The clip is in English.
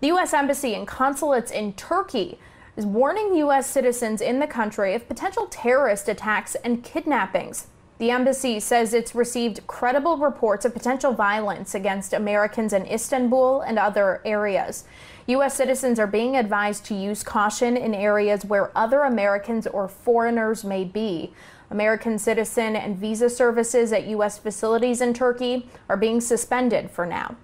The U.S. Embassy and consulates in Turkey is warning U.S. citizens in the country of potential terrorist attacks and kidnappings. The embassy says it's received credible reports of potential violence against Americans in Istanbul and other areas. U.S. citizens are being advised to use caution in areas where other Americans or foreigners may be. American citizen and visa services at U.S. facilities in Turkey are being suspended for now.